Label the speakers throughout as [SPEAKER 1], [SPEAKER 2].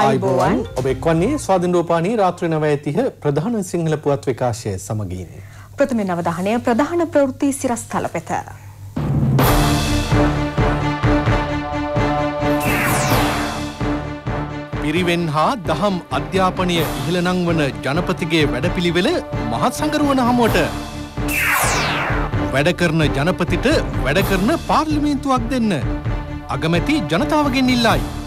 [SPEAKER 1] ආයුබෝවන්
[SPEAKER 2] ඔබ එක්වන්නේ ස්වාධින්රෝපානී රාත්‍රී නවය තිහ ප්‍රධාන සිංහල පුවත් විකාශය සමගින්.
[SPEAKER 1] ප්‍රථම නවධානය ප්‍රධාන ප්‍රවෘත්ති සිරස්ථල පෙත.
[SPEAKER 2] පිරිවෙන් හා දහම් අධ්‍යාපනය ඉහළනං වන ජනපතිගේ වැඩපිළිවෙල මහත් සංගරුවන හමුවට. වැඩ කරන ජනපතිට වැඩ කරන පාර්ලිමේන්තුවක් දෙන්න. අගමැති ජනතාවගෙන් ඉල්ලයි.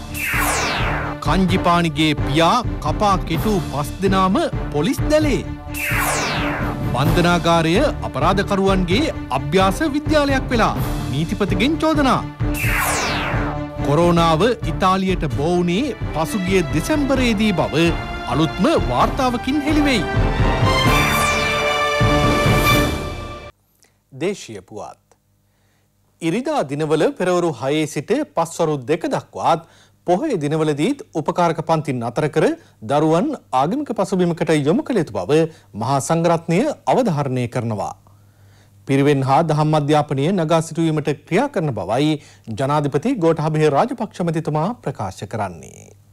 [SPEAKER 2] කංජිපානිගේ පියා කපා කෙටු පස් දෙනාම පොලිස් දැලේ. බන්ධනාගාරය අපරාධකරුවන්ගේ අභ්‍යාස විද්‍යාලයක් වෙලා නීතිපතිගෙන් චෝදනා. කොරෝනාව ඉතාලියට බෝවුනේ පසුගිය දෙසැම්බරේදී බව අලුත්ම වාර්තාවකින් හෙළිවෙයි. දේශීය පුවත්. ඉරිදා දිනවල පෙරවරු හයේ සිට පස්වරු දෙක දක්වාත් පොහොය දිනවලදීත් උපකාරක පන්තින් අතර කර දරුවන් ආගමික පසුබිමකට යොමු කළ යුතු බව මහා සංඝරත්නය අවධාරණය කරනවා. පිරිවෙන් හා දහම් අධ්‍යාපනය නගා සිටුවීමට ක්‍රියා කරන බවයි ජනාධිපති ගෝඨාභය රාජපක්ෂ මැතිතුමා ප්‍රකාශ කරන්නේ.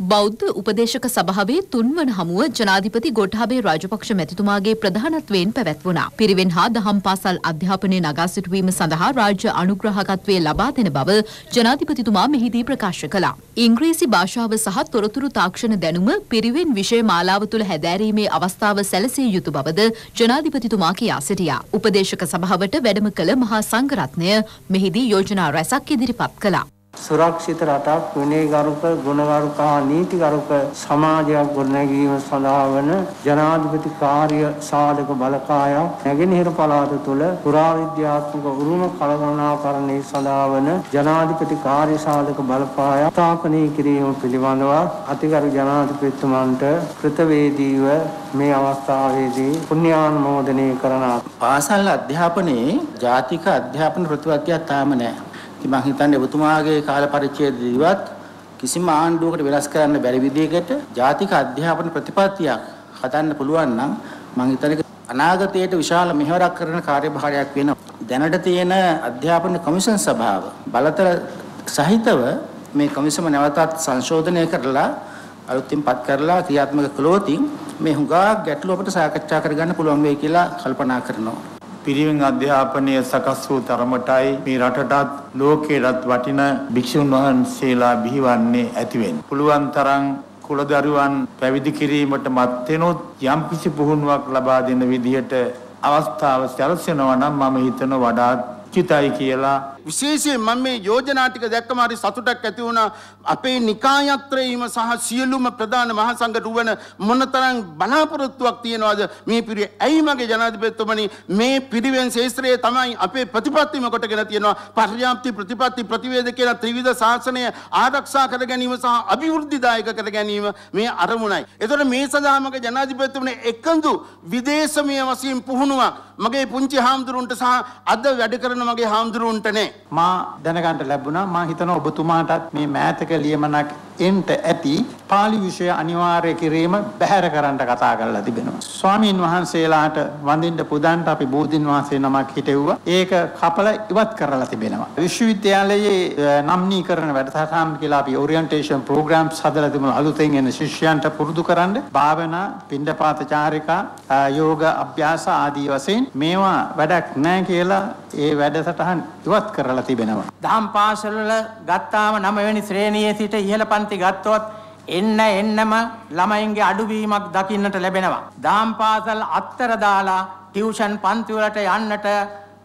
[SPEAKER 3] බෞද්ධ උපදේශක සභාවේ තුන්වන හමුව ජනාධිපති ගොටාබේ රාජපක්ෂ මැතිතුමාගේ ප්‍රධානත්වයෙන් පැවැත්වුණා. පිරිවෙන් හා දහම් පාසල් අධ්‍යාපනය නගා සිටුවීම සඳහා රාජ්‍ය අනුග්‍රහකත්වය ලබා දෙන බව ජනාධිපතිතුමා මෙහිදී ප්‍රකාශ කළා. ඉංග්‍රීසි භාෂාව සහ තොරතුරු තාක්ෂණ දැනුම පිරිවෙන් විෂය මාලාව තුළ හැදෑරීමේ අවස්ථාව සැලසිය යුතු බවද ජනාධිපතිතුමා කියා සිටියා. උපදේශක සභාවට වැඩම කළ මහා සංඝරත්නය මෙහිදී යෝජනා රැසක් ඉදිරිපත් කළා.
[SPEAKER 4] සුරක්ෂිත රටක් විනයගරුක ගුණගරුක හා නීතිගරුක සමාජයක් ගොඩනැගීම සඳහා වන ජනාධිපති කාර්ය සාධක බලකායක් නැගෙනහිර පළාත තුළ පුරාවිද්‍යාත්මක උරුම කළමනාකරණය සඳහා වන ජනාධිපති කාර්ය සාධක බලකායක් ස්ථාපනය කිරීම පිළිබඳව අතිගරු ජනාධිපතිතුමන්ට කෘතවේදීව මේ අවස්ථාවේදී පුණ්‍යානුමෝදනය කරන
[SPEAKER 5] පාසල් අධ්‍යාපනයේ ජාතික අධ්‍යාපන ප්‍රතිපත්තියක් තාම නැහැ. ඉතින් මම හිතන්නේ ඔබතුමාගේ කාල පරිච්ඡේදයේදීවත් කිසිම ආණ්ඩුවකට වෙනස් කරන්න බැරි විදිහකට ජාතික අධ්‍යාපන ප්‍රතිපත්තියක් හදන්න පුළුවන් නම් මම හිතන්නේ අනාගතයට විශාල මෙහෙවරක් කරන කාර්යභාරයක් වෙනවා. දැනට තියෙන අධ්‍යාපන කොමිෂන් සභාව බලතල සහිතව මේ කොමිසම නැවතත් සංශෝධනය කරලා අලුතින් පත් කරලා ක්‍රියාත්මක කළොත් මේ හුඟා ගැටලු අපිට සාකච්ඡා කරගන්න පුළුවන් වෙයි කියලා කල්පනා කරනවා.
[SPEAKER 6] පිරිවෙන් අධ්‍යාපනය සකස් වූ තරමටයි මේ රටටත් ලෝකයටත් වටින භික්ෂුන් වහන්සේලා බිහිවන්නේ ඇතිවෙන්. පුළුවන් තරම් කුලදරුවන් පැවිදි කිරීමට මත් වෙනොත් යම්කිසි පුහුණුවක් ලබා දෙන විදිහට අවස්ථාව සැලසෙනවා නම් මම හිතන වඩාත් චිතයි කියලා
[SPEAKER 7] විශේෂයෙන් මම මේ යෝජනා ටික දැක්කම හරි සතුටක් ඇති වුණා අපේ නිකායත්‍රයීම සහ සියලුම ප්‍රධාන මහා සංඝ රුවන මොනතරම් බලාපොරොත්තුවක් තියනවාද මේ පිරිය ඇයි මගේ ජනාධිපතිතුමනි මේ පිරිවෙන් ශේත්‍රයේ තමයි අපේ ප්‍රතිපත්තිම කොටගෙන තියෙනවා පර්යාප්ති ප්‍රතිපත්ති ප්‍රතිවේද කියන ත්‍රිවිධ ශාසනය ආරක්ෂා කර ගැනීම සහ අභිවෘද්ධිදායක කර ගැනීම මේ අරමුණයි. එතකොට මේ සඳහා මගේ ජනාධිපතිතුමනි එකඳු විදේශමය වශයෙන් පුහුණුවක් මගේ පුංචි හාමුදුරුවන්ට සහ අද වැඩ කරන මගේ හාමුදුරුවන්ට නෑ.
[SPEAKER 8] මා දැනගන්න ලැබුණා. මා හිතනවා ඔබතුමාටත් මේ මෑතක ලියමනක් එන්ට ඇති පාලි විෂය අනිවාර්ය කිරීම බැහැර කරන්න කතා කරලා තිබෙනවා. ස්වාමීන් වහන්සේලාට වඳින්න පුදන්ට අපි බෝධින් වහන්සේ නමක් හිටෙව්වා. ඒක කපල ඉවත් කරලා තිබෙනවා. විශ්වවිද්‍යාලයේ නම්නීකරණ වැඩසටහන් කියලා අපි ඔරියන්ටේෂන් ප්‍රෝග්‍රෑම්ස් හදලා තිබුණා අලුතෙන් එන ශිෂ්‍යයන්ට පුරුදු කරන්න භාවනා, පින්ඩපාත චාරිකා, යෝග අභ්‍යාස ආදී වශයෙන් මේවා වැඩක් නැහැ කියලා ඒ වැඩසටහන් ඉවත් කරලා තිබෙනවා.
[SPEAKER 9] දහම් පාසල වල ගත්තාම 9 වෙනි ශ්‍රේණියේ සිට ඉහළ පන්ති ගත්තොත් එන්න එන්නම ළමයින්ගේ අඩුවීමක් දකින්නට ලැබෙනවා. දහම් පාසල් අත්තර දාලා ටියුෂන් පන්ති වලට යන්නට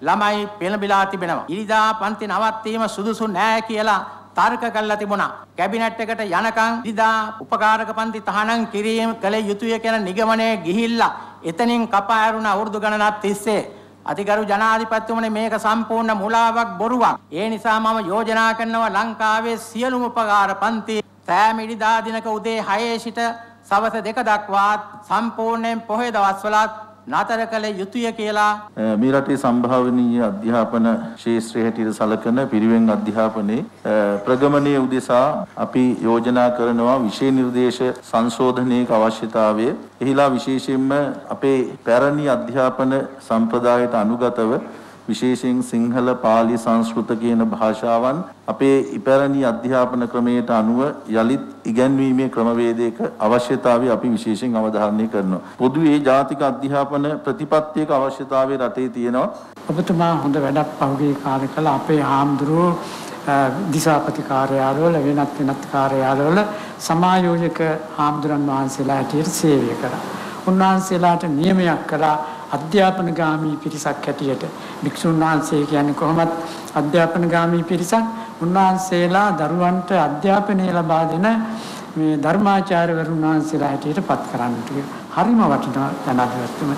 [SPEAKER 9] ළමයි පෙළඹිලා තිබෙනවා. ඉරිදා පන්ති නවත්වීම සුදුසු නෑ කියලා තර්ක කළා තිබුණා. කැබිනට් එකට යනකම් ඉරිදා උපකාරක පන්ති තහනම් කිරීම කළ යුතුය කියන නිගමනයේ ගිහිල්ලා එතනින් කපා ඇරුණ අවුරුදු ගණනක් තිස්සේ අතිගරු ජනාධිපතිතුමනි මේක සම්පූර්ණ මුලාවක් බොරුවක්. ඒ නිසා මම යෝජනා කරනවා ලංකාවේ සියලුම උපකාර පන්ති සෑම ඉරිදා දිනක උදේ 6 සිට සවස 2 දක්වාත් සම්පූර්ණයෙන් පොහොය දවස්වලත් නතර කළ යුතුය කියලා
[SPEAKER 10] මේ රටේ සම්භාවනීය අධ්‍යාපන ශාස්ත්‍රය හැටියට සලකන පිරිවෙන් අධ්‍යාපනයේ ප්‍රගමනයේ උදෙසා අපි යෝජනා කරනවා විෂය නිර්දේශ සංශෝධනයක අවශ්‍යතාවය. එහිලා විශේෂයෙන්ම අපේ පැරණි අධ්‍යාපන සම්ප්‍රදායට අනුගතව විශේෂයෙන් සිංහල පාලි සංස්කෘත කියන භාෂාවන් අපේ ඉපැරණි අධ්‍යාපන ක්‍රමයට අනුව යළිත් ඉගැන්වීමේ ක්‍රමවේදයක අවශ්‍යතාවය අපි විශේෂයෙන් අවධාරණය කරනවා. පොදුවේ ජාතික අධ්‍යාපන ප්‍රතිපත්තියක අවශ්‍යතාවය රටේ තියෙනවා.
[SPEAKER 8] ඔබතුමා හොඳ වැඩක් පහුගිය කාලේ කළා අපේ හාමුදුරුවෝ දිසාපති කාර්යාලවල වෙනත් වෙනත් කාර්යාලවල සමායෝජක හාමුදුරන් වහන්සේලා හැටියට සේවය කරා. උන්වහන්සේලාට නියමයක් කළා අධ්‍යාපනගාමී පිරිසක් හැටියට භික්ෂුන් වහන්සේ කියන්නේ කොහොමත් අධ්‍යාපනගාමී පිරිසක් උන්වහන්සේලා දරුවන්ට අධ්‍යාපනය ලබා දෙන මේ ධර්මාචාර්යවරුන් වහන්සේලා හැටියට පත් කරන්නට හරිම වටිනා ජනාධිපතිතුමනි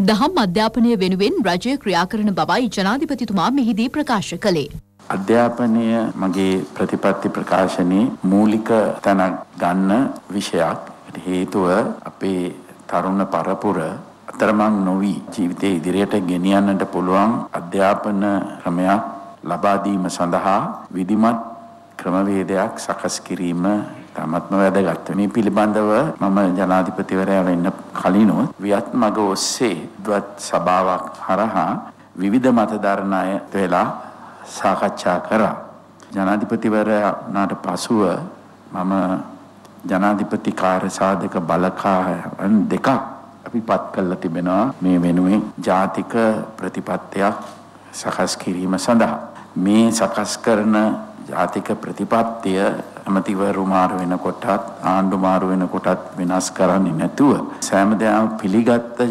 [SPEAKER 3] දහම් අධ්‍යාපනය වෙනුවෙන් රජය ක්‍රියා කරන බවයි ජනාධිපතිතුමා මෙහිදී ප්‍රකාශ කළේ.
[SPEAKER 11] අධ්‍යාපනය මගේ ප්‍රතිපත්ති ප්‍රකාශනයේ මූලික තැනක් ගන්න විෂයක්. හේතුව අපේ තරුණ පරපුර අතරමං නොවි ජීවිතය ඉදිරියට ගෙනියන්නට පුළුවන් අධ්‍යාපන ක්‍රමයක් ලබා දීම සඳහා විධිමත් ක්‍රමවේදයක් සකස් කිරීම තමත්ම වැදගත්. මේ පිළිබඳව මම ජනාධිපතිවරයා වෙන්න කලිනුත් වියත් මග ඔස්සේ ද්වත් සභාවක් හරහා විවිධ මතධර්ණ අය වෙලා සාකච්ඡා කරා. ජනාධිපතිවරයා වුණාට පසුව මම ජනාධිපති කාර්ය සාධක බලකායන් දෙකක් අපි පත් කරලා තිබෙනවා මේ වෙනුවෙන් ජාතික ප්‍රතිපත්තියක් සකස් කිරීම සඳහා. මේ සකස් කරන ජාතික ප්‍රතිපත්තිය ඇමතිවරු මාරු වෙනකොටත් ආණ්ඩු මාරු වෙනකොටත් වෙනස් කරන්නේ නැතුව සෑම දෙයක් පිළිගත්ත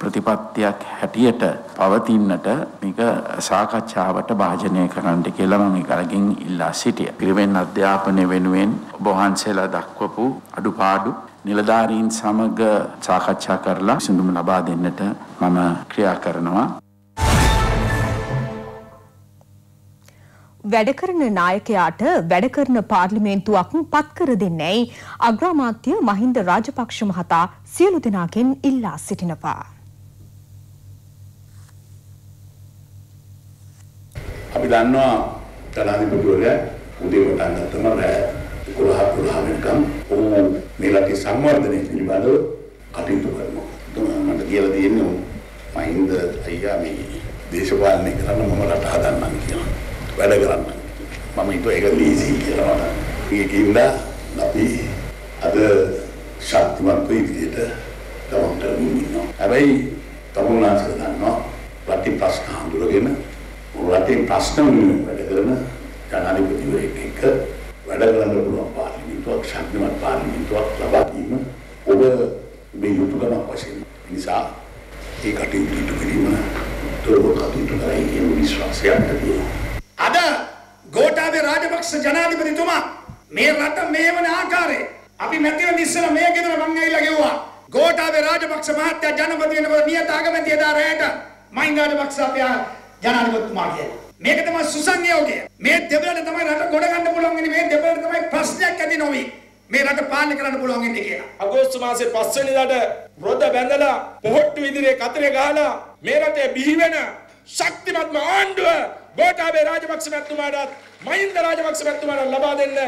[SPEAKER 11] ප්‍රතිපත්තියක් හැටියට පවතින්නට මේක සාකච්ඡාවට භාජනය කරන්නට කියලා මම ඒකලකින් ඉල්ලා සිටියා. පිරිවෙන් අධ්‍යාපනය වෙනුවෙන් ඔබ වහන්සේලා දක්වපු අඩුපාඩු නිලධාරීන් සමග සාකච්ඡා කරලා විසඳුම ලබා දෙන්නට මම ක්‍රියා කරනවා.
[SPEAKER 1] වැඩ කරන නායකයාට වැඩ කරන පාර්ලිමේන්තුවක් පත්කර දෙන්නේයි අග්‍රාමාත්‍ය මහින්ද රාජපක්ෂ මහතා සියලු දෙනාගෙන් ඉල්ලා සිටිනවා.
[SPEAKER 12] අපි දන්නවා ජනාධිපතිවරයා උදේ පටන් ගත්තම රෑ 11 12 වෙනකම් ඔහු මේ රටේ සංවර්ධනය පිළිබඳව කටයුතු කරනවා. මට කියලා තියෙන්නේ මහින්ද අයියා මේ දේශපාලනය කරන්න මම රට හදන්නම් කියලා. වැඩ කරන්න. මම හිතුවා ඒක ලීසි කියලා මට. ඒකින්ද අපි අද ශක්තිමත් විදියට තමන්ට ඉන්නවා. හැබැයි තමුන්නාන්සල දන්නවා රටේ ප්‍රශ්න හඳුනගෙන රටේ ප්‍රශ්න වැඩ කරන ජනාධිපතිවරයෙක් එක්ක වැඩ කරන්න පුළුවන් පාර්ලිමේන්තුවක් ශක්තිමත් පාර්ලිමේන්තුවක් ලබා දීම ඔබ මේ යුතුයකමක් වශයෙන් නිසා ඒ කටයුතු ඉටු කිරීම තොරව කටයුතු කරයි කියන විශ්වාසයක් තියෙනවා.
[SPEAKER 13] අද ගෝඨාභය රාජපක්ෂ ජනාධිපතිතුමා මේ රට මේ වන ආකාරයේ අපි මැතිවෙන ඉස්සර මේ ගෙදර මං ඇවිල්ලා ගෙව්වා ගෝඨාභය රාජපක්ෂ මහත්තයා ජනපති වෙනකොට නියත අගමැතිය දා රැයට මහින්ද රාජපක්ෂ අපේ ජනාධිපතිතුමා කියලා. මේක තමයි සුසංයෝගය. මේ දෙවලට තමයි රට ගොඩ ගන්න පුළුවන් වෙන්නේ මේ දෙවලට තමයි ප්‍රශ්නයක් ඇති නොවි. මේ රට පාලනය කරන්න පුළුවන් වෙන්නේ කියලා.
[SPEAKER 14] අගෝස්තු මාසේ 5 වෙනිදාට රොද බැඳලා පොහොට්ටු ඉදිරියේ කතරේ ගහලා මේ රටේ බිහි වෙන ශක්තිමත්ම ආණ්ඩුව ගෝඨාභය රාජපක්ෂ මැතිතුමාටත් මහින්ද රාජපක්ෂ මැතිතුමාට ලබා දෙන්න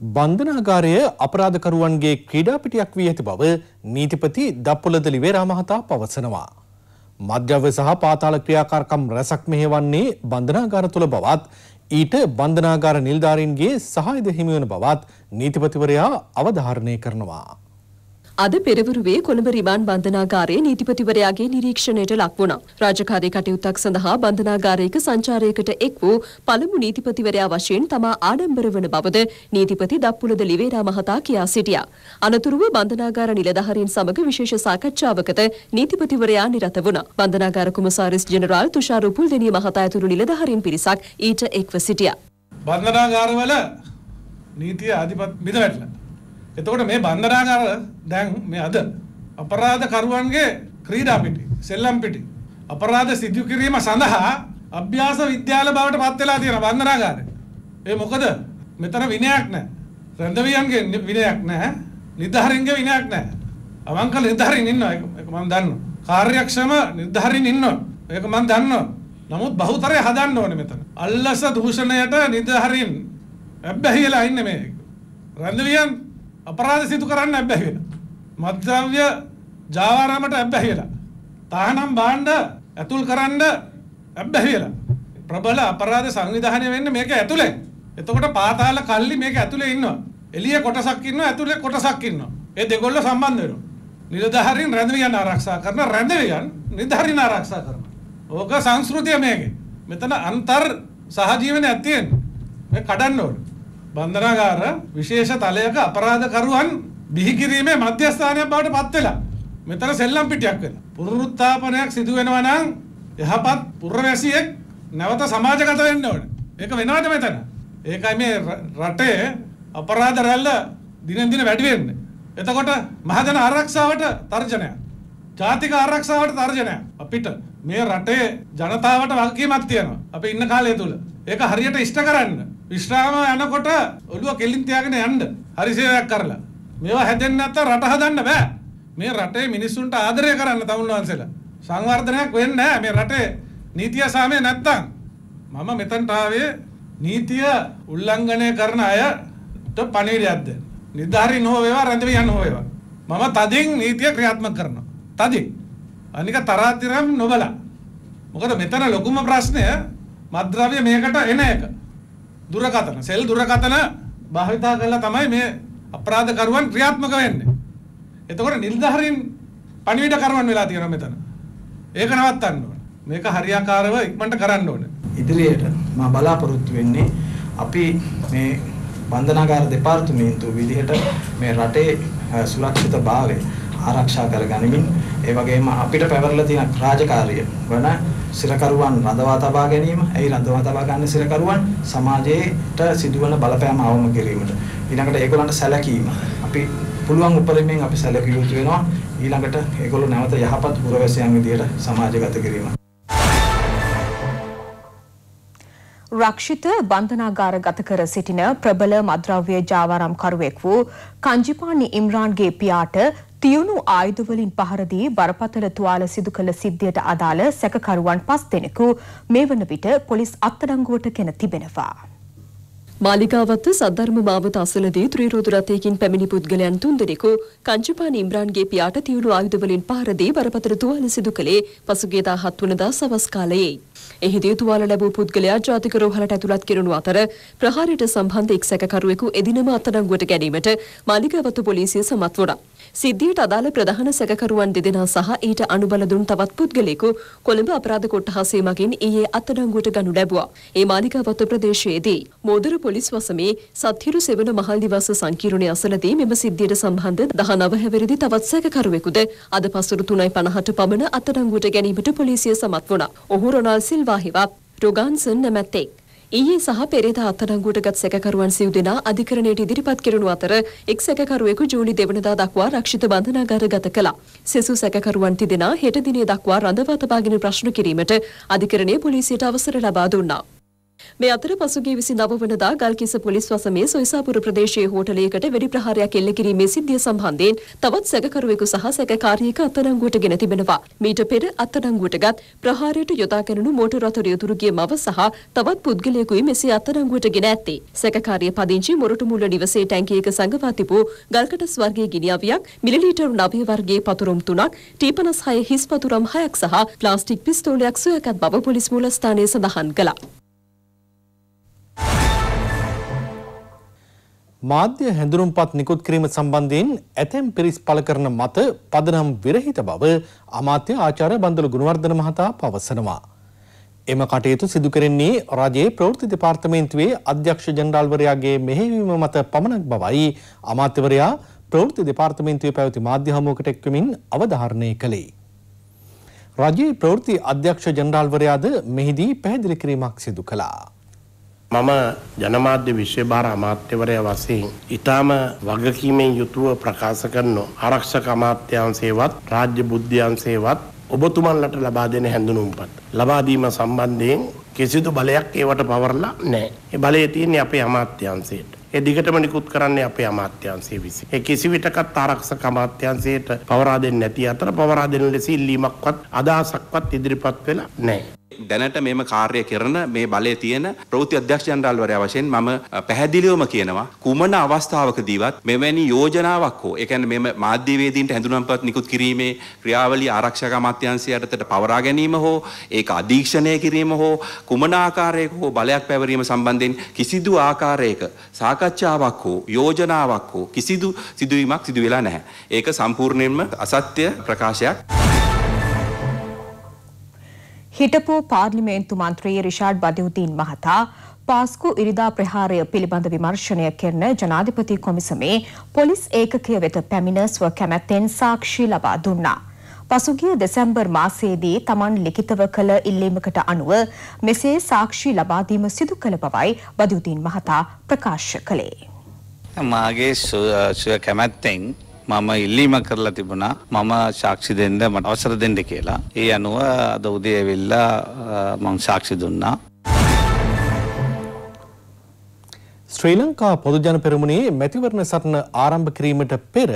[SPEAKER 2] බන්ධනාගාරය අපරාධකරුවන්ගේ ක්‍රීඩාපිටියක් වී ඇති බව නීතිපති දප්පුලද ලිවේරා මහතා පවසනවා. මද්‍රව්‍ය සහ පාතාල ක්‍රියාකාරකම් රැසක් මෙහෙවන්නේ බන්ධනාගාර තුළ බවත් ඊට බන්ධනාගාර නිල්ධාරීන්ගේ සහායද හිමිවන බවත් නීතිපතිවරයා අවධාරණය කරනවා.
[SPEAKER 15] අද පෙරවරුවේ කොළඹ රිමාන්ඩ් බන්ධනාගාරයේ නීතිපතිවරයාගේ නිරීක්ෂණයට ලක් වුණා. රාජකාරී කටයුත්තක් සඳහා බන්ධනාගාරයක සංචාරයකට එක් වූ පළමු නීතිපතිවරයා වශයෙන් තමා ආඩම්බර වන බවද නීතිපති දප්පුලද ලිවේරා මහතා කියා සිටියා. අනතුරුව බන්ධනාගාර නිලධාරීන් සමග විශේෂ සාකච්ඡාවකට නීතිපතිවරයා නිරත වුණා. බන්ධනාගාර කුමසාරිස් ජෙනරාල් තුෂාර උපුල්දෙනිය මහතා ඇතුළු නිලධාරීන් පිරිසක් ඊට එක්ව සිටියා.
[SPEAKER 16] බන්ධනාගාරවල නීතිය අධිපත් මිද වැටලා එතකොට මේ බන්ධනාගාර දැන් මේ අද අපරාධ කරුවන්ගේ ක්‍රීඩා පිටි සෙල්ලම් පිටි අපරාධ සිදු කිරීම සඳහා අභ්‍යාස විද්‍යාල බවට පත් වෙලා තියෙන බන්ධනාගාරය. ඒ මොකද මෙතන විනයක් නැහැ. රැඳවියන්ගේ විනයක් නැහැ. නිර්ධාරින්ගේ විනයක් නැහැ. අවංක නිර්ධාරින් ඉන්නවා ඒක මම දන්නවා. කාර්යක්ෂම නිර්ධාරින් ඉන්නවා. ඒක මම දන්නවා. නමුත් බහුතරය හදන්න ඕනේ මෙතන. අල්ලස දූෂණයට නිර්ධාරින් ඇබ්බැහිලා ඉන්නේ මේ. රැඳවියන් අපරාධ සිදු කරන්න ඇබ්බැහි වෙලා. මත්ද්‍රව්‍ය ජාවාරාමට ඇබ්බැහි වෙලා. තහනම් බාණ්ඩ ඇතුල් කරන්න ඇබ්බැහි වෙලා. ප්‍රබල අපරාධ සංවිධානය වෙන්න මේක ඇතුලේ. එතකොට පාතාල කල්ලි මේක ඇතුලේ ඉන්නවා. එළිය කොටසක් ඉන්නවා ඇතුලේ කොටසක් ඉන්නවා. ඒ දෙගොල්ල සම්බන්ධ වෙනවා. නිලධාරීන් රැඳවියන් ආරක්ෂා කරන රැඳවියන් නිලධාරීන් ආරක්ෂා කරනවා. ඕක සංස්කෘතිය මේකේ. මෙතන අන්තර් සහජීවනයක් තියෙනවා. මේ කඩන්න ඕනේ. බන්ධනාගාර විශේෂ තලයක අපරාධකරුවන් බිහි කිරීමේ මධ්‍යස්ථානයක් බවට පත් වෙලා මෙතන සෙල්ලම් පිටියක් වෙලා පුනරුත්ථාපනයක් සිදු වෙනවා නම් යහපත් පුරවැසියෙක් නැවත සමාජගත වෙන්න ඕනේ. ඒක වෙනවද මෙතන? ඒකයි මේ රටේ අපරාධ රැල්ල දිනෙන් දින වැඩි වෙන්නේ. එතකොට මහජන ආරක්ෂාවට තර්ජනයක්. ජාතික ආරක්ෂාවට තර්ජනයක්. අපිට මේ රටේ ජනතාවට වගකීමක් තියෙනවා. අපි ඉන්න කාලය තුල. ඒක හරියට ඉෂ්ට කරන්න. විශ්‍රාම යනකොට ඔළුව කෙලින් තියාගෙන යන්න. හරි සේවයක් කරලා. මේවා හැදෙන්නේ නැත්තම් රට හදන්න බෑ. මේ රටේ මිනිස්සුන්ට ආදරය කරන්න තමුන් වහන්සේලා. සංවර්ධනයක් වෙන්නේ නැහැ මේ රටේ නීතිය සාමය නැත්තම්. මම මෙතනට ආවේ නීතිය උල්ලංඝනය කරන අයට පණිවිඩයක් දෙන්න. නිර්ධාරී නොව වේවා රැඳවියන් නොව වේවා. මම තදින් නීතිය ක්‍රියාත්මක කරනවා. තදින්. අනික තරාතිරම් නොබලා. මොකද මෙතන ලොකුම ප්‍රශ්නය මද්ද්‍රව්‍ය මේකට එන එක. දුරකථන සෙල් දුරකථන භාවිතා කරලා තමයි මේ අපරාධකරුවන් ක්‍රියාත්මක වෙන්නේ. එතකොට නිලධාරීන් පණිවිඩ කරවන් වෙලා තියෙනවා මෙතන. ඒක නවත්තන්න ඕන. මේක හරියාකාරව ඉක්මනට කරන්න ඕන.
[SPEAKER 17] ඉදිරියට මම බලාපොරොත්තු වෙන්නේ අපි මේ බන්ධනාගාර දෙපාර්තමේන්තුව විදිහට මේ රටේ සුරක්ෂිතභාවය ආරක්ෂා කරගනිමින් ඒ වගේම අපිට පැවරලා තියෙන රාජකාරිය වන සිරකරුවන් රඳවා තබා ගැනීම, ඒ රඳවා තබා ගන්න සිරකරුවන්? සමාජයට සිදුවන බලපෑම අවම කිරීමට. ඊළඟට ඒගොල්ලන්ට සැලකීම. අපි පුළුවන් උපරිමයෙන් අපි සැලකිය යුතු වෙනවා. ඊළඟට ඒගොල්ලෝ නැවත යහපත් පුරවැසියන් විදියට සමාජගත කිරීම.
[SPEAKER 1] රක්ෂිත බන්ධනාගාර ගත කර සිටින ප්‍රබල මද්‍රව්‍ය ජාවාරම්කරුවෙක් වූ කංජිපානි ඉම්රාන්ගේ පියාට තියුණු ආයුධවලින් පහරදී බරපතල තුවාල සිදු කළ සිද්ධියට අදාළ සැකකරුවන් පස් දෙනෙකු මේ වන විට පොලිස් අත්අඩංගුවට ගෙන තිබෙනවා.
[SPEAKER 15] මාලිකාවත්ත සද්ධර්ම මාවත අසලදී ත්‍රිරෝධ රථයකින් පැමිණි පුද්ගලයන් තුන්දෙනෙකු කංචපාන ඉම්රාන්ගේ පියාට තියුණු ආයුධවලින් පහරදී බරපතල තුවාල සිදු කළේ පසුගිය 17 වනදා සවස් කාලයේ. එහිදී තුවාල ලැබූ පුද්ගලයා ජාතික රෝහලට ඇතුළත් කෙරුණු අතර ප්‍රහාරයට සම්බන්ධ එක් සැකකරුවෙකු එදිනම අත්අඩංගුවට ගැනීමට මාලිකාවත්ත පොලිසිය සමත් වුණා. සිද්ධියට අදාළ ප්‍රධාන සැකකරුවන් දෙදෙනා සහ ඊට අනුබල දුන් තවත් පුද්ගලයෙකු කොළඹ අපරාධ කොට්ටාසය මගින් ඊයේ අත්අඩංගුවට ගනු ලැබුවා. ඒ මාලිකාවත්ත ප්‍රදේශයේදී මෝදර පොලිස් වසමේ සත්හිරු සෙවන මහල් දිවස සංකීර්ණය අසලදී මෙම සිද්ධියට සම්බන්ධ 19 හැවිරිදි තවත් සැකකරුවෙකුද අද පසුරු 3:50ට පමණ අත්අඩංගුවට ගැනීමට පොලිසිය සමත් වුණා. ඔහු රොනාල්ඩ් සිල්වා හෙවත් රොගාන්සන් නැමැත්තෙක්. ඊයේ සහ පෙරේදා අත්අඩංගුවටගත් සැකකරුවන් සිව් දෙනා අධිකරණයට ඉදිරිපත් කෙරුණු අතර එක් සැකකරුවෙකු ජූලි දෙවනදා දක්වා රක්ෂිත බන්ධනාගාර ගත කළා. සෙසු සැකකරුවන් තිදෙනා හෙට දිනේ දක්වා රඳවා තබාගෙන ප්‍රශ්න කිරීමට අධිකරණය පොලිසියට අවසර ලබා දුන්නා. මේ අතර පසුගිය 29 වනදා ගල්කිස්ස පොලිස් වසමේ සොයිසාපුර ප්‍රදේශයේ හෝටලයකට වෙඩි ප්‍රහාරයක් එල්ල කිරීමේ සිද්ධිය සම්බන්ධයෙන් තවත් සැකකරුවෙකු සහ සැකකාරියක අත්අඩංගුවට ගෙන තිබෙනවා. මීට පෙර අත්අඩංගුවටගත් ප්‍රහාරයට යොදා ගැනුණු මෝටර් රථ රියදුරු ගිය මව සහ තවත් පුද්ගලයෙකුයි මෙසේ අත්අඩංගුවට ගෙන ඇත්තේ. සැකකාරිය පදිංචි මොරටුමුල්ල නිවසේ ටැංකියක සංගවා තිබූ ගල්කටස් වර්ගයේ ගිනි අවියක් මිලිලීටර් 9 වර්ගයේ පතුරුම් තුනක් T56 හිස් පතුරම් 6ක් සහ ප්ලාස්ටික් පිස්තෝලයක් සොයාගත් බව පොලිස් මූලස්ථානයේ සඳහන් කළා.
[SPEAKER 2] මාධ්‍ය හැඳුනුම්පත් නිකුත් කිරීම සම්බන්ධයෙන් ඇතැම් පිරිස් පළ කරන මත පදනම් විරහිත බව අමාත්‍ය ආචාර්ය බන්දුල ගුණවර්ධන මහතා පවසනවා. එම කටයුතු සිදු කෙරෙන්නේ රජයේ ප්‍රවෘත්ති දෙපාර්තමේන්තුවේ අධ්‍යක්ෂ ජනරාල්වරයාගේ මෙහෙයවීම මත පමණක් බවයි අමාත්‍යවරයා ප්‍රවෘත්ති දෙපාර්තමේන්තුවේ පැවති මාධ්‍ය හමුවකට එක්වමින් අවධාරණය කළේ. රජයේ ප්‍රවෘත්ති අධ්‍යක්ෂ ජනරාල්වරයාද මෙහිදී පැහැදිලි කිරීමක් සිදු කළා.
[SPEAKER 18] මම ජනමාධ්‍ය විශ්වභාර අමාත්‍යවරයා වශයෙන් ඊටාම වගකීමෙන් යුතුව ප්‍රකාශ කරන ආරක්ෂක අමාත්‍යාංශේවත් රාජ්‍ය බුද්ධ්‍යංශේවත් ඔබතුමන්ලට ලබා දෙන හැඳුනුම්පත් ලබා දීම සම්බන්ධයෙන් කිසිදු බලයක් ඒවට පවරලා නැහැ. ඒ බලය තියෙන්නේ අපේ අමාත්‍යාංශයට. ඒ දිගටම නිකුත් කරන්නේ අපේ අමාත්‍යාංශය විසින්. ඒ කිසි විටකත් ආරක්ෂක අමාත්‍යාංශයට පවරා දෙන්නේ නැති අතර පවරා දෙන ලෙස ඉල්ලීමක්වත් අදහසක්වත් ඉදිරිපත් වෙලා නැහැ.
[SPEAKER 19] දැනට මෙම කාර්ය කරන මේ බලය තියෙන ප්‍රවෘත්ති අධ්‍යක්ෂ ජනරාල්වරයා වශයෙන් මම පැහැදිලිවම කියනවා කුමන අවස්ථාවකදීවත් මෙවැනි යෝජනාවක් හෝ ඒ කියන්නේ මෙම මාධ්‍යවේදීන්ට හැඳුනුම්පත් නිකුත් කිරීමේ ක්‍රියාවලිය ආරක්ෂක අමාත්‍යාංශය යටතට පවරා ගැනීම හෝ ඒක අධීක්ෂණය කිරීම හෝ කුමන ආකාරයක හෝ බලයක් පැවරීම සම්බන්ධයෙන් කිසිදු ආකාරයක සාකච්ඡාවක් හෝ යෝජනාවක් හෝ කිසිදු සිදුවීමක් සිදු වෙලා නැහැ. ඒක සම්පූර්ණයෙන්ම අසත්‍ය ප්‍රකාශයක්.
[SPEAKER 1] හිටපු පාර්ලිමේන්තු මන්ත්‍රී රිෂාඩ් බදියුදීන් මහතා පාස්කු ඉරිදා ප්‍රහාරය පිළිබඳ විමර්ශනය කරන ජනාධිපති කොමිසමේ පොලිස් ඒකකය වෙත පැමිණ ස්ව කැමැත්තෙන් සාක්ෂි ලබා දුන්නා. පසුගිය දෙසැම්බර් මාසයේදී තමන් ලිඛිතව කළ ඉල්ලීමකට අනුව මෙසේ සාක්ෂි ලබා දීම සිදු කළ බවයි බදියුදීන් මහතා ප්‍රකාශ කළේ.
[SPEAKER 20] මාගේ සුව කැමැත්තෙන් මම ඉල්ලීම කරලා තිබුණා මම සාක්ෂි දෙන්න මට අවසර දෙන්න කියලා. ඒ අනුව අද උදේ ඇවිල්ලා මං සාක්ෂි දුන්නා.
[SPEAKER 2] ශ්‍රී ලංකා පොදුජන පෙරමුණේ මැතිවරණ සටන ආරම්භ කිරීමට පෙර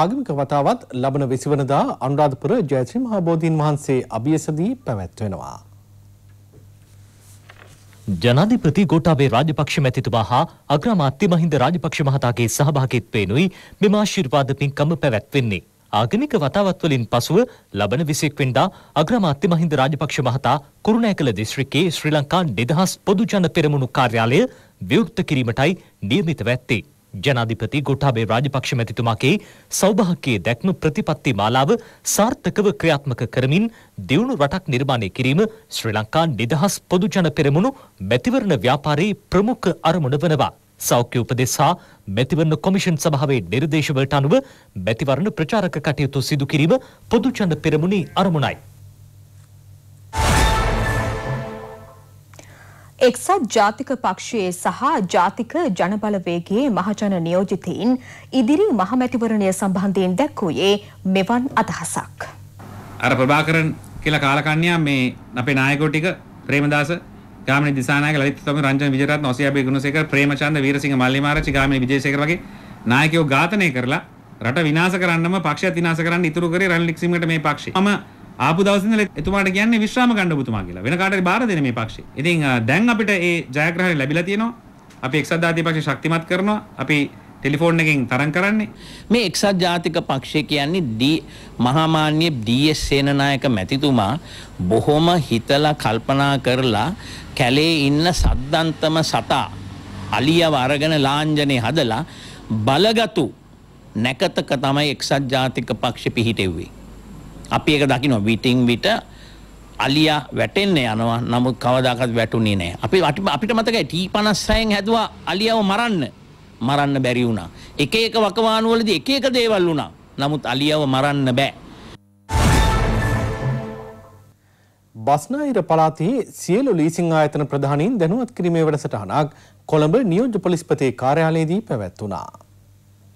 [SPEAKER 2] ආගමික වතාවත් ලබන වෙසිවනදා අනුරාධපුර ජයශ්‍රී මහා බෝධීන් වහන්සේ අභියසදී පැවැත්වෙනවා.
[SPEAKER 21] ජනාධිපති ගෝඨාභය රාජපක්ෂ මැතිතුමා හා අග්‍රාමාත්‍ය මහින්ද රාජපක්ෂ මහතාගේ සහභාගීත්වයෙනුයි මෙම ආශිර්වාද පින්කම පැවැත්වෙන්නේ. ආගමික වතාවත් වලින් පසුව ලබන 21 වෙනිදා අග්‍රාමාත්‍ය මහින්ද රාජපක්ෂ මහතා කුරුණෑකල දිස්ත්‍රික්කයේ ශ්‍රී ලංකා නිදහස් පොදු ජන පෙරමුණු කාර්යාලය විවෘත කිරීමටයි නියමිතව ඇත්තේ. ජනාධිපති ගොටාබේ රාජපක්ෂ මැතිතුමාගේ සෞභාග්‍යයේ දැක්ම ප්‍රතිපත්ති මාලාව සාර්ථකව ක්‍රියාත්මක කරමින් දියුණු රටක් නිර්මාණය කිරීම ශ්‍රී ලංකා නිදහස් පොදු ජන පෙරමුණු මැතිවරණ ව්‍යාපාරයේ ප්‍රමුඛ අරමුණ වනවා. සෞඛ්‍ය උපදෙස් හා මැතිවරණ කොමිෂන් සභාවේ නිර්දේශවලට අනුව මැතිවරණ ප්‍රචාරක කටයුතු සිදු කිරීම පොදු ජන පෙරමුණේ අරමුණයි.
[SPEAKER 1] එක්සත් ජාතික පක්ෂයේ සහ ජාතික ජනබලවේගයේ මහජන නියෝජිතයින් ඉදිරි මහමැතිවරණය සම්බන්ධයෙන් දැක්වූයේ මෙවන් අදහසක්.
[SPEAKER 22] අර ප්‍රභාකරන් කියලා කාලකන්‍යා මේ අපේ නායකයෝ ටික ප්‍රේමදාස ගාමිණී දිසානායක ලලිත් තොම රංජන විජයරත්න ඔසියාබේ ගුණසේකර ප්‍රේමචන්ද වීරසිංහ මල්ලිමාරච්චි ගාමිණී විජේසේකර වගේ නායකයෝ ඝාතනය කරලා රට විනාශ කරන්නම පක්ෂයත් විනාශ කරන්න ඉතුරු කරේ රනිල් වික්‍රමසිංහට මේ පක්ෂේ. මම ආපු දවසේ ඉඳලා එතුමාට කියන්නේ විශ්‍රාම ගන්න ඔබතුමා කියලා. වෙන කාටද බාර දෙන මේ පක්ෂේ. ඉතින් දැන් අපිට ඒ ජයග්‍රහණය ලැබිලා තියෙනවා. අපි එක්සත් ජාතික පක්ෂය ශක්තිමත් කරනවා. අපි ටෙලිෆෝන් එකෙන් තරම් කරන්නේ.
[SPEAKER 23] මේ එක්සත් ජාතික පක්ෂය කියන්නේ ඩී මහාමාන්‍ය ඩීඑස් සේනනායක මැතිතුමා බොහොම හිතලා කල්පනා කරලා කැලේ ඉන්න සද්දන්තම සතා අලියව අරගෙන ලාංජනේ හදලා බලගතු නැකතක තමයි එක්සත් ජාතික පක්ෂ පිහිටෙව්වේ. අපි ඒක දකිනවා විටින් විට අලියා වැටෙන්න යනවා නමුත් කවදාකත් වැටුනේ නෑ. අපි අපිට මතකයි T56න් හැදුවා අලියව මරන්න. මරන්න බැරි වුණා. එක එක වකවානු වලදී එක එක දේවල් වුණා. නමුත් අලියව මරන්න බෑ.
[SPEAKER 2] බස්නාහිර පළාතේ සියලු ලීසිං ආයතන ප්‍රධානීන් දැනුවත් කිරීමේ වැඩසටහනක් කොළඹ නියෝජ්‍ය පොලිස්පති කාර්යාලයේදී පැවැත්වුණා.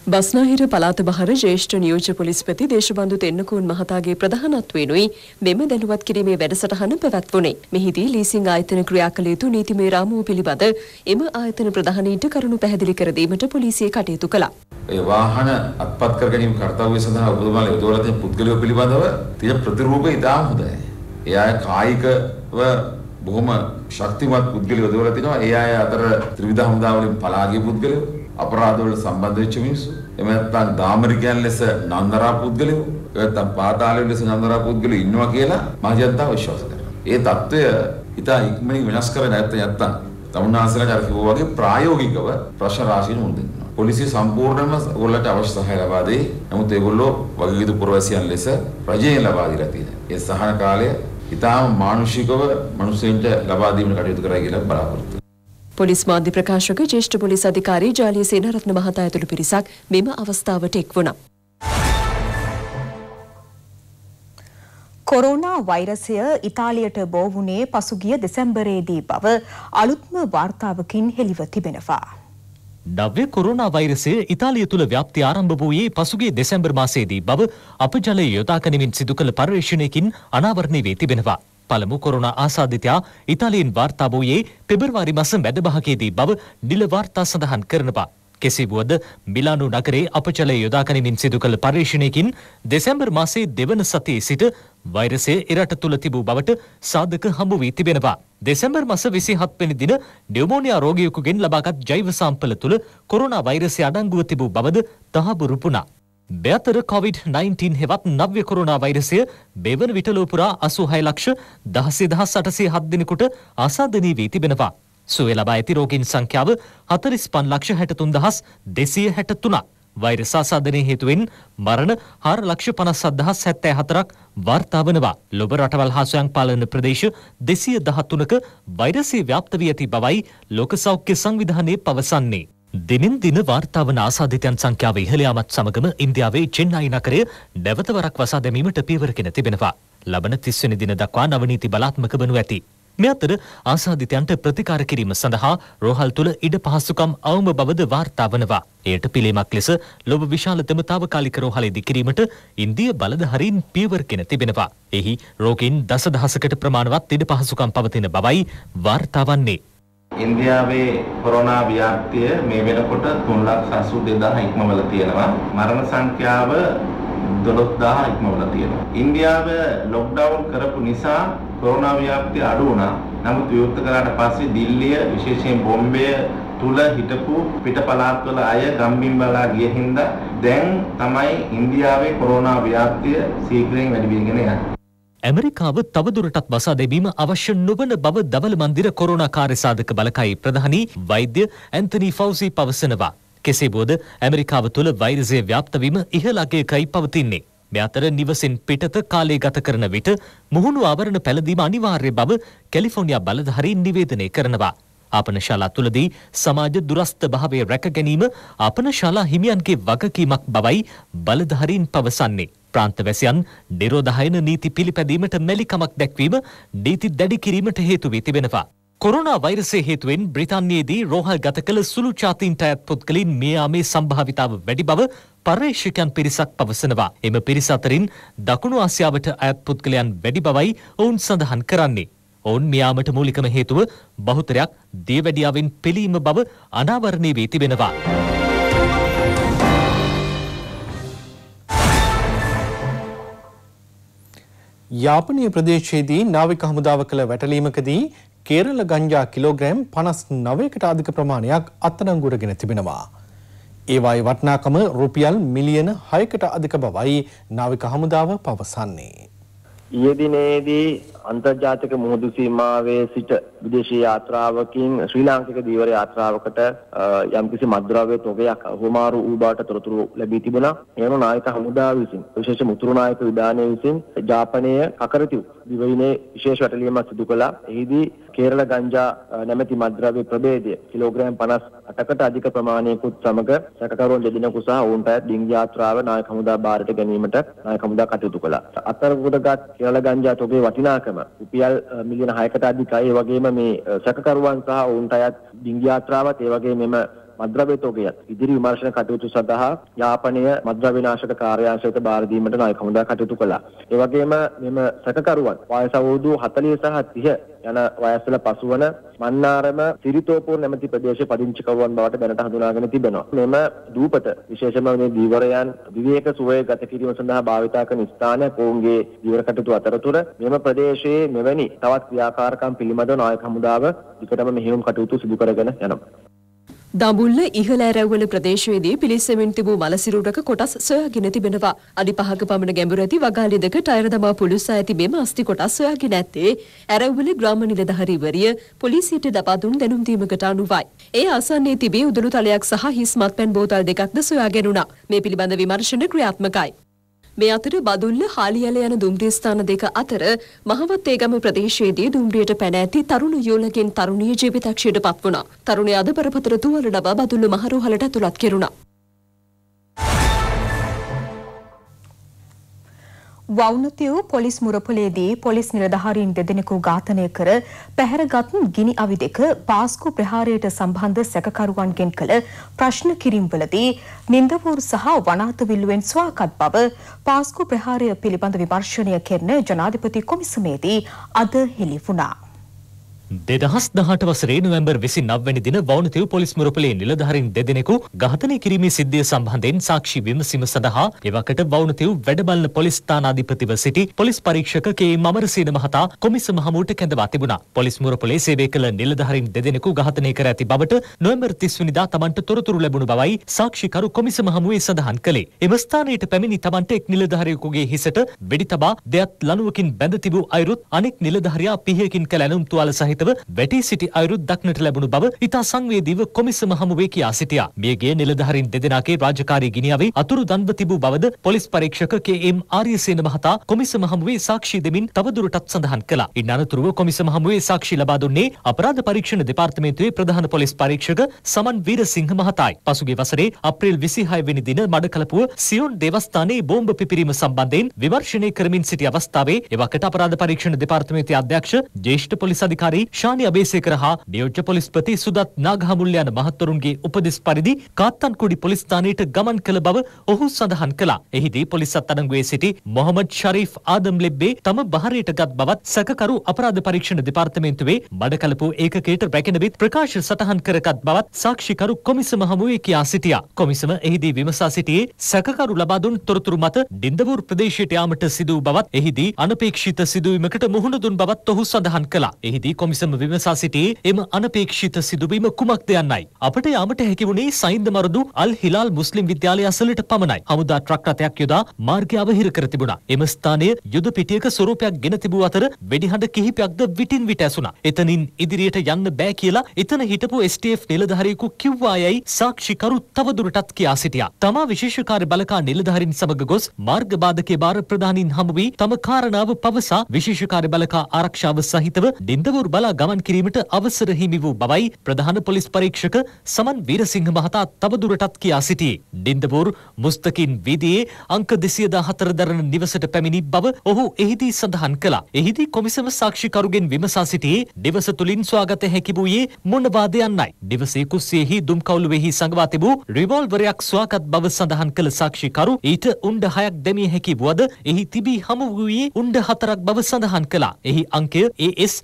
[SPEAKER 15] බස්නාහිර පළාත බහර ජ්‍යෙෂ්ඨ නියෝජ්‍ය පොලිස්පති දේශබන්දු තෙන්නකෝන් මහතාගේ ප්‍රධානත්වයෙනුයි මෙම දැනුවත් කිරීමේ වැඩසටහන පැවැත්වුණේ. මෙහිදී ලීසිං ආයතන ක්‍රියා කළ යුතු නීතිමය රාමුව පිළිබඳ එම ආයතන ප්‍රධානීන්ට කරුණු පැහැදිලි කර දීමට පොලිසිය කටයුතු කළා.
[SPEAKER 24] ඒ වාහන අත්පත් කර ගැනීම කර්තව්‍ය සඳහා ඔබතුමාලා යොදවලා තියෙන පුද්ගලයෝ පිළිබඳව තියෙන ප්‍රතිරූපය ඉතාම හොඳයි. ඒ අය කායිකව බොහොම ශක්තිමත් පුද්ගලයෝ යොදවලා තිනවා. ඒ අය අතර ත්‍රිවිධ හමුදා වලින් පලා ගිය පුද්ගලයෝ අපරාධවලට සම්බන්ධ වෙච්ච මිනිස්සු. එහෙම නැත්නම් දාමරිකයන් ලෙස නන්දරා පුද්ගලයෝ, නැත්නම් පාතාලය ලෙස නන්දරා පුද්ගලයෝ ඉන්නවා කියලා මහජනතාව විශ්වාස කරනවා. ඒ తত্ত্বය ඉතා ඉක්මනින් වෙනස් කරගෙන නැත්නම් නැත්නම් තමුන්නාසලට අර කිව්වා වගේ ප්‍රායෝගිකව ප්‍රශ්න රාශියකට මුහුණ දෙන්න. පොලිසිය සම්පූර්ණයෙන්ම ඔයගොල්ලන්ට අවශ්‍ය සහාය ලබා දෙයි. නමුත් ඒගොල්ලෝ වගකීතු පුරවැසියන් ලෙස රජයෙන් ලබා දීලා තියෙනවා. ඒ සහන කාලය ඊටාම මානුෂිකව මිනිසෙන්ට ලබා දීමේ කටයුතු කරයි කියලා බලාපොරොත්තු
[SPEAKER 15] පොලිස් මාධ්‍ය ප්‍රකාශක ජේෂ්ඨ පොලිස් අධිකාරී ජාලිය සේනාරත්න මහතා ඇතුළු පිරිසක් මෙම අවස්ථාවට එක් වුණා.
[SPEAKER 1] කොරෝනා වෛරසය ඉතාලියට බෝ වුණේ පසුගිය දෙසැම්බරයේදී බව අලුත්ම වාර්තාවකින් හෙළිව තිබෙනවා.
[SPEAKER 21] නව්‍ය කොරුණා වෛරසය ඉතාලිය තුළ ව්‍යාප්ති ආරම්භ වූයේ පසුගේ දෙසැම්බර් මාසයේදී බව අප ජලය යොදා ගනිමින් සිදු කළ පර්යේෂණයකින් අනාවරණය වී තිබෙනවා. පළමු කොරුණා ආසාදිතයා ඉතාලියෙන් වාර්තා වූයේ පෙබරවාරි මස මැදභාගයේදී බව නිල වාර්තා සඳහන් කරනවා. කෙසේ වුවද මිලානු නගරේ අපචලය යොදාගනිමින් සිදු කළ පර්යේෂණයකින් දෙසැම්බර් මාසයේ දෙවන සතියේ සිට වෛරසය එරට තුළ තිබූ බවට සාධක හමු වී තිබෙනවා. දෙසැම්බර් මස විසි හත්වනි දින ඩියමෝනියා රෝගියෙකුගෙන් ලබාගත් ජෛව සාම්පල තුළ කොරුණා වෛරසය අඩංගුව තිබූ බවද තහබුරුපුනා. බැතර COVID-19 හෙවත් නව්‍ය කොරුණා වෛරසය බෙවන විට ලෝපුරා අසූහය ලක්ෂ දහසේ දහස් අටසේ හත් දෙනෙකුට ආසාධනී වී තිබෙනවා. සුවය ලබා ඇති රෝගීන් සංඛ්‍යාව හතරිස් පන් ලක්ෂ හැටතුන් දහස් දෙසිය හැට තුනක්. වෛරස් ආසාදනය හේතුවෙන් මරණ හාර ලක්ෂ පනස් අදහස් හැත්තෑ හතරක් වාර්තා වනවා. ලොබ රටවල් හා ස්වයං පාලන ප්‍රදේශ දෙසිය දහත්තුනක වෛරසය ව්‍යාප්ත වී ඇති බවයි ලෝක සෞඛ්‍ය සංවිධානය පවසන්නේ. දිනෙන් දින වාර්තා වන ආසාදිතයන් සංඛ්‍යාව ඉහළ යාමත් සමගම ඉන්දියාවේ චෙන්නයි නගරය නැවත වරක් වසා දැමීමට පියවරගෙන තිබෙනවා. ලබන 30 වෙනි දින දක්වා නවනීති බලාත්මක වනු ඇති. මේ අතර ආසාදිතයන්ට ප්‍රතිකාර කිරීම සඳහා රෝහල් තුළ ඉඩ පහසුකම් අවම බවද වාර්තා වනවා. එයට පිළිමක් ලෙස ලොබ විශාලතම තාවකාලික රෝහල ඉදිකිරීමට ඉන්දිය බලධහරින් පියවරගෙන තිබෙනවා. එහි රෝගීන් දසදහසකට ප්‍රමාණවත් ඉඩ පහසුකම් පවතින බවයි වාර්තා වන්නේ.
[SPEAKER 10] ඉන්දියාවේ කොරෝනා ව්‍යාප්තිය මේ වෙනකොට 382,000 ඉක්මවල තියෙනවා. මරණ සංඛ්‍යාව 12000 ඉක්මවල තියෙනවා. ඉන්දියාව ලොක්ඩවුන් කරපු නිසා කොරෝනා ව්‍යාප්තිය අඩු වුණා. නමුත් විවෘත කරාට පස්සේ දිල්ලිය විශේෂයෙන් බොම්බය තුල හිටපු පිට පළාත්වල අය ගම්බිම් බලා ගිය හින්දා දැන් තමයි ඉන්දියාවේ කොරෝනා ව්‍යාප්තිය ශීඝ්‍රයෙන් වැඩි වෙගෙන යන්නේ.
[SPEAKER 21] ඇමරිකාව තවදුරටත් බසා දැබීම අවශ්‍ය නොවන බව දවල මන්දිර කොරුණා කාර්යසාධක බලකයි ප්‍රධානී වෛද්‍ය ඇන්තනී ෆෞසි පවසනවා. කෙසේ බෝද ඇමරිකාව තුළ වෛරසය ව්‍යාප්තවීම ඉහළගේකයි පවතින්නේ. මේ අතර නිවසින් පිටත කාලය ගත කරන විට මුහුණු ආවරණ පැළඳීම අනිවාර්ය බව කැලිෆෝනියා බලධාරීන් නිවේදනය කරනවා. ආපනශාලා තුළදී සමාජ දුරස්ථ භාවය රැක ගැනීම ආපනශාලා හිමියන්ගේ වගකීමක් බවයි බලධාරීන් පවසන්නේ. ප්‍රාන්තවැසියන් නිරෝධහයන නීති පිළිපැදීමට මැලිකමක් දැක්වීම නීති දැඩි කිරීමට හේතු වී තිබෙනවා. කොරුණා වෛරසය හේතුවෙන් බ්‍රිතාන්‍යයේදී රෝහල් ගත කළ සුළු ජාතීන්ට අයත් පුද්ගලින් මේ ආමේ සම්භාවිතාව වැඩි බව පර්යේෂකයන් පිරිසක් පවසනවා. එම පිරිස අතරින් දකුණු ආසියාවට අයත් පුද්ගලයන් වැඩි බවයි ඔවුන් සඳහන් කරන්නේ. ඔවුන් මියාමට මූලිකම හේතුව බහුතරයක් දියවැඩියාවෙන් පිළීම බව අනාවරණය වී තිබෙනවා.
[SPEAKER 2] යාපනය ප්‍රදේශයේදී නාවික හමුදාව කළ වැටලීමකදී කේරළ ගංජා කිලෝග්‍රෑම් පනස් නවයකට අධික ප්‍රමාණයක් අත්අඩංගුවටගෙන තිබෙනවා. ඒවායි වටනාකම රුපියල් මිලියන හයකට අධික බවයි නාවික හමුදාව පවසන්නේ.
[SPEAKER 25] ඊයේ දිනේදී අන්තර්ජාතික මුහුදු සීමාවේ සිට විදේශීය යාත්‍රාවකින් ශ්‍රී ලාංකික දීවර යාත්‍රාවකට යම්කිසි මත්ද්‍රව්‍ය තොගයක් හුමාරු වූ බවට තොරතුරු ලැබී තිබුණා. එම නායක හමුදාව විසින් විශේෂ මුතුරු නායක විධානය විසින් ජාපනයේ කකරතිව් දිවයිනේ විශේෂ වැටලීමක් සිදු කළා. එහිදී කේරළ ගංජා නැමැති මත්ද්‍රව්‍ය ප්‍රභේදය කිලෝග්‍රෑම් 58කට අධික ප්‍රමාණයකුත් සමග සැකකරුවන් දෙදෙනෙකු සහ ඔවුන්ට ඩිංගි යාත්‍රාව නායක හමුදා බාරට ගැනීමට නායක හමුදා කටයුතු කළා. අත්අඩංගුවටගත් කේරළ ගංජා තොගේ වටිනාකම රුපියල් මිලියන 6කට අධිකයි. ඒ වගේම මේ සැකකරුවන් සහ ඔවුන්ට අයත් ඩිංගි යාත්‍රාවත් ඒ වගේම මෙම මද්‍රව්‍ය තොගයත් ඉදිරි විමර්ශන කටයුතු සඳහා යාපනය මද්‍රව්‍ය නාශක කාර්යාංශයට බාර දීමට නායක හමුදා කටයුතු කළා. ඒ වගේම මෙම සැකකරුවන් වයස අවුරුදු 40 සහ 30 යන වයස්වල පසුවන මන්නාරම සිරිතෝපුර නැමැති ප්‍රදේශයේ පදිංචිකරුවන් බවට දැනට හඳුනාගෙන තිබෙනවා. මෙම දූපත විශේෂයෙන්ම මේ දීවරයන් විවේක සුවය ගත කිරීම සඳහා භාවිතා කරන ස්ථානයක් ඔවුන්ගේ දීවර කටයුතු අතරතුර මෙම ප්‍රදේශයේ මෙවැනි තවත් ක්‍රියාකාරකම් පිළිබඳව නායක හමුදාව විකටම මෙහෙයුම් කටයුතු සිදු කරගෙන යනවා.
[SPEAKER 15] දඹුල්ල ඉහළ ඇරැව්වල ප්‍රදේශයේදී පිලිස්සෙමින් තිබූ මලසිරුරක කොටස් සොයාගෙන තිබෙනවා. අඩි පහක පමණ ගැඹුර ඇති වගාලි දෙක ටයර දමා පුළුස්සා ඇති මෙම අස්ති කොටස් සොයාගෙන ඇත්තේ ඇරැව්වල ග්‍රාම නිලධාරීවරිය පොලිසියට දපා දුන් දැනුම් දීමකට අනුවයි. ඒ ආසන්නයේ තිබී උදුළු තලයක් සහ හිස් මත්පැන් බෝතල් දෙකක්ද සොයාගෙන වුණා. මේ පිළිබඳ විමර්ශන ක්‍රියාත්මකයි. මේ අතර බදුල්ල හාලියල යන දුම්රිය ස්ථාන දෙක අතර මහවත්තේගම ප්‍රදේශයේදී දුම්රියට පැන ඇති තරුණ යෝලකින් තරුණිය ජීවිතක්ෂයට පත් වුණා. තරුණයා අද බරපතල තුවාල ලබා බදුල්ල මහරෝහලට ඇතුළත් කෙරුණා.
[SPEAKER 1] වවුනතිව් පොලිස් මුරපොලේදී පොලිස් නිලධාරීන් දෙදෙනෙකු ඝාතනය කර පැහැරගත් ගිනි අවි දෙක පාස්කු ප්‍රහාරයට සම්බන්ධ සැකකරුවන්ගෙන් කළ ප්‍රශ්න කිරීම්වලදී නින්දවූර් සහ වනාත විල්ලුවෙන් ස්වාගත් බව පාස්කු ප්‍රහාරය පිළිබඳ විමර්ශනය කෙරෙන ජනාධිපති කොමිසමේදී අද හෙළි වුණා.
[SPEAKER 21] දෙදහස් දහට වසරේ නොවැම්බර් විසි නවවැනි දින වවුනතිව් පොලිස් මුරපලේ නිලධාරින් දෙදෙනෙකු ඝාතනය කිරීමේ සිද්ධිය සම්බන්ධයෙන් සාක්ෂි විමසීම සඳහා එවකට වවුනතිව් වැඩබලන පොලිස් ස්ථානාධිපතිව සිටි පොලිස් පරීක්ෂක කේ මමරසේන මහතා කොමිසම හමුවට කැඳවා තිබුණා. පොලිස් මුරපලේ සේවය කළ නිලධාරින් දෙදෙනෙකු ඝාතනය කර ඇති බවට නොවැම්බර් 30 වෙනිදා තමන්ට තොරතුරු ලැබුණු බවයි සාක්ෂිකරු කොමිසම හමුවේ සඳහන් කළේ. එම ස්ථානයට පැමිණි තමන්ට එක් නිලධාරියෙකුගේ හිසට වෙඩි තබා දෙයත් ලණුවකින් බැඳ තිබූ අයුරුත් අනෙක් නිලධාරියා පිහියකින් කළ ඇනුම් තුවාල සහිතව වැටී සිටි අයුරුත් දක්නට ලැබුණු බව ඉතා සංවේදීව කොමිසම හමුවේ කියා සිටියා. මියගිය නිලධාරීන් දෙදෙනාගේ රාජකාරී ගිනියවේ අතුරු දන්ව තිබූ බවද පොලිස් පරීක්ෂක කේ.එම්. ආර්යසේන මහතා කොමිසම හමුවේ සාක්ෂි දෙමින් තවදුරටත් සඳහන් කළා. ඉන් අනතුරුව කොමිසම හමුවේ සාක්ෂි ලබා දුන්නේ අපරාධ පරීක්ෂණ දෙපාර්තමේන්තුවේ ප්‍රධාන පොලිස් පරීක්ෂක සමන් වීරසිංහ මහතායි. පසුගිය වසරේ අප්‍රේල් 26 වෙනි දින මඩකලපුව සියොන් දේවස්ථානයේ බෝම්බ පිපිරීම සම්බන්ධයෙන් විමර්ශනය කරමින් සිටි අවස්ථාවේ එවකට අපරාධ පරීක්ෂණ දෙපාර්තමේන්තුවේ අධ්‍යක්ෂ ජ්‍යෙෂ්ඨ පොලිස් අධිකාරී ශානි අබේසේකර හා නියෝජ්‍ය පොලිස්පති සුදත් නාගහමුල්ල යන මහත්වරුන්ගේ උපදෙස් පරිදි කාත්තන්කුඩි පොලිස් ස්ථානයට ගමන් කළ බව ඔහු සඳහන් කළා. එහිදී පොලිස් අත්අඩංගුවේ සිටි මොහමඩ් ශරීෆ් ආදම් ලෙබ්බේ තම බහරයට ගත් බවත් සැකකරු අපරාධ පරීක්ෂණ දෙපාර්තමේන්තුවේ මඩකලපුව ඒකකයට රැගෙන බිත් ප්‍රකාශ සටහන් කරගත් බවත් සාක්ෂිකරු කොමිසම හමුවේ කියා සිටියා. කොමිසම එහිදී විමසා සිටියේ සැකකරු ලබා දුන් තොරතුරු මත ඩින්දවුර් ප්‍රදේශයට යාමට සිදු වූ බවත් එහිදී අනපේක්ෂිත සිදුවීමකට මුහුණ දුන් බවත් ඔහු සඳහන් කළා. එහිදී කොමිසම විමසා සිටියේ එම අනපේක්ෂිත සිදුවීම කුමක්ද යන්නයි. අපට යාමට හැකි වුණේ සයින්ද මරදු අල් හිලාල් මුස්ලිම් විද්‍යාලය අසලට පමණයි. හමුදා ට්‍රක් රථයක් යොදා මාර්ගය අවහිර කර තිබුණා. එම ස්ථානය යුද පිටියක ස්වරූපයක් ගෙන තිබූ අතර වෙඩිහඬ කිහිපයක්ද විටින් විට ඇසුණා. එතනින් ඉදිරියට යන්න බෑ කියලා එතන හිටපු STF නිලධාරියෙකු කිව්වා යයි සාක්ෂිකරු තවදුරටත් කියා සිටියා. තමා විශේෂකාර්ය බලකා නිලධාරීන් සමග ගොස් මාර්ග බාධකයේ බාර ප්‍රධානීන් හමු වී තම කාරණාව පවසා විශේෂකාර්ය බලකා ආරක්ෂාව සහිතව ඩින්දවුර් බලා ගමන් කිරීමට අවසර හිමි වූ බවයි ප්‍රධාන පොලිස් පරීක්ෂක සමන් වීරසිංහ මහතා තවදුරටත් කියා සිටියේ. ඩින්දවුර් මුස්තකින් වීදියේ අංක 214 දරන නිවසට පැමිණි බව ඔහු එහිදී සඳහන් කළා. එහිදී කොමිසම සාක්ෂිකරුගෙන් විමසා සිටියේ නිවස තුලින් සොයාගත හැකි වූයේ මොනවාද යන්නයි. නිවසේ කුස්සියෙහි දුම් කවුළුවෙහි සඟවා තිබූ රිවෝල්වරයක් සොයාගත් බව සඳහන් කළ සාක්ෂිකරු ඊට උණ්ඩ හයක් දැමිය හැකි වුවද එහි තිබී හමු වූයේ උණ්ඩ හතරක් බව සඳහන් කළා. එහි අංකය AS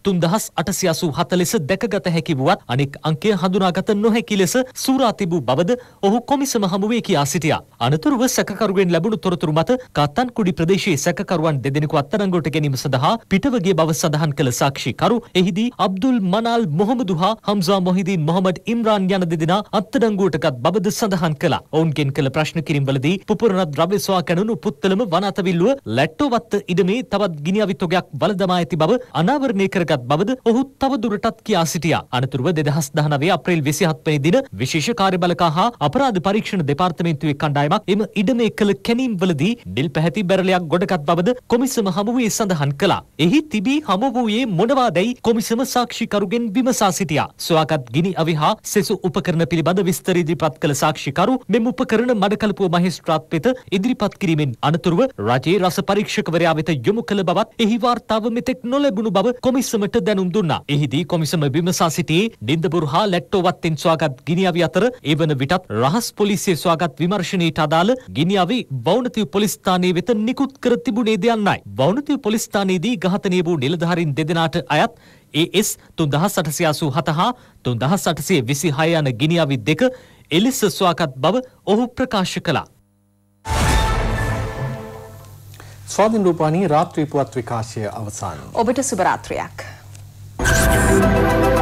[SPEAKER 21] 3887 ලෙස දැකගත හැකි වුවත් අනෙක් අංකය හඳුනාගත නොහැකි ලෙස සූරා තිබූ බවද ඔහු කොමිසම හමුවේ කියා සිටියා. අනතුරුව සැකකරුවෙන් ලැබුණු තොරතුරු මත කාත්තන්කුඩි ප්‍රදේශයේ සැකකරුවන් දෙදෙනෙකු අත්අඩංගුවට ගැනීම සඳහා පිටව ගිය බව සඳහන් කළ සාක්ෂිකරු එහිදී අබ්දුල් මනාල් මොහමදු හා හම්සා මොහිදීන් මොහමඩ් ඉම්රාන් යන දෙදෙනා අත්අඩංගුවට ගත් බවද සඳහන් කළා. ඔවුන්ගෙන් කළ ප්‍රශ්න කිරීම්වලදී පුපුරන ද්‍රව්‍ය සොයා කැණුණු පුත්තලම වනාතවිල්ලුව ලැට්ටෝවත්ත ඉඩමේ තවත් ගිනි අවිතොගයක් වලදමා ඇති බව අනාවරණය කරගත් බවද ඔහු තවදුරටත් කියා සිටියා. අනතුරුව 2019 අප්‍රේල් 27 වෙනි දින විශේෂ කාර්යබලකා හා අපරාධ පරීක්ෂණ දෙපාර්තමේන්තුවේ කණ්ඩායමක් එම ඉඩමේ කළ කැණීම්වලදී ඩිල් පැහැති බැරලයක් ගොඩගත් බවද කොමිසම හමුවේ සඳහන් කළා. එහි තිබී හමු වූයේ මොනවාදැයි කොමිසම සාක්ෂිකරුගෙන් විමසා සිටියා. සොයාගත් ගිනි අවි හා සෙසු උපකරණ පිළිබඳ විස්තර ඉදිරිපත් කළ සාක්ෂිකරු මෙම උපකරණ මඩකලපුව මහේස්ත්‍රාත් වෙත ඉදිරිපත් කිරීමෙන් අනතුරුව රජයේ රස පරීක්ෂකවරයා වෙත යොමු කළ බවත් එහි වාර්තාව මෙතෙක් නොලැබුණු බව කොමිසමට දැනුම් දුන්නා. එහිදී කොමිසම විමසා සිටියේ ඩින්දබුරු හා ලැට්ටෝ වත්තෙන් සොයාගත් ගිනි අවි අතර ඒ වන විටත් රහස් පොලිසිය සොයාගත් විමර්ශනයට අදාළ ගිනි අවි වවුනතිව් පොලිස් ස්ථානයේ වෙත නිකුත් කර තිබුණේ ද යන්නයි. වවුනතිව් පොලිස් ස්ථානයේදී ඝාතනය වූ නිලධාරීන් දෙදෙනාට අයත් AS 3887 හා 3826 යන ගිනි අවි දෙක එලෙස සොයාගත් බව ඔහු ප්‍රකාශ කළා.
[SPEAKER 2] ස්වාධීන රූපවාහිනී රාත්‍රී පුවත් විකාශය අවසන්.
[SPEAKER 1] ඔබට සුබ
[SPEAKER 2] 啊！